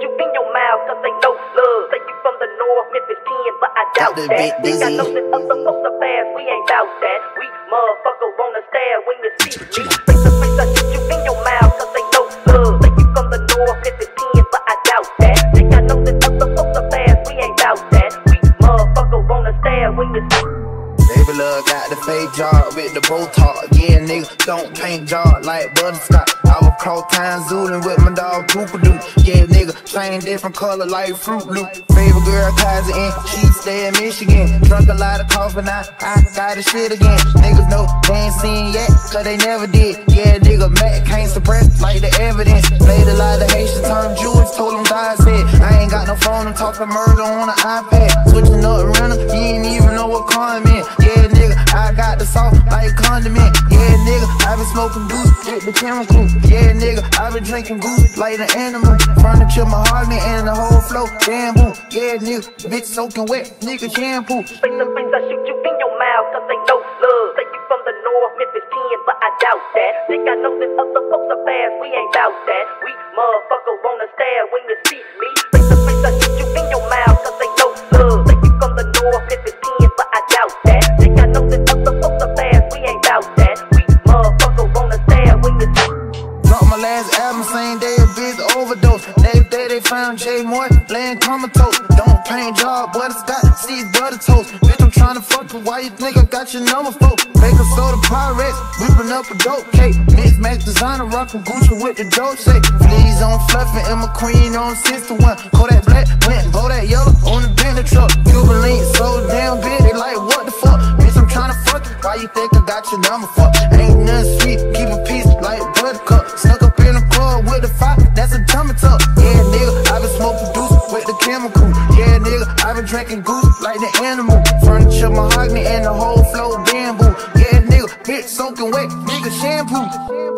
shoot you in your mouth, cause they know love. Say you from the north, Memphis 10, but I doubt that. big Think I dizzy. know that other folks are fast, we ain't bout that. We Baby got the fake job with the Botox. Yeah, nigga, don't paint job like butterscotch. I was cross time zoolin' with my dog Poopadoo. Yeah, nigga, chain different color like Froot Loop. Favorite girl cousin in, she stay in Michigan. Drunk a lot of coffee now, I got the shit again. Niggas know they ain't seen yet, cause they never did. Yeah, nigga, Mac can't suppress like the evidence. Made a lot of Haitian turn Jewish, told them God's head. I ain't got no phone, I'm talking murder on an iPad. Switching up rental, you ain't even know what car I'm in. I got the sauce like condiment. Yeah, nigga, I been smoking goose with the camera chemical. Yeah, nigga, I been drinking goose like an animal. Furniture, mahogany, and the whole flow bamboo. Yeah, nigga, bitch soaking wet, nigga shampoo. Face the things I shoot you in your mouth, cause they know love. Say you from the north, Memphis 10, but I doubt that. Think I know that other folks are fast, we ain't bout that. We motherfucker wanna stab when you see me. Jay Moore laying comatose. Don't paint job, butterscotch, see butter toast. Bitch, I'm tryna fuck you, why you think I got your number for? Baker soda Pyrex, whipping up a dope cake. Mix max designer, rockin' Gucci with the dope say. Fleas on fluffin' and my queen on sister one. Kodak black, went that yellow on the Bentley truck. Cuban link so damn big, they like what the fuck? Bitch, I'm tryna fuck you, why you think I got your number for? Drinking goose like the animal. Furniture, mahogany, and the whole flow bamboo. Yeah, nigga, bitch soaking wet, nigga shampoo.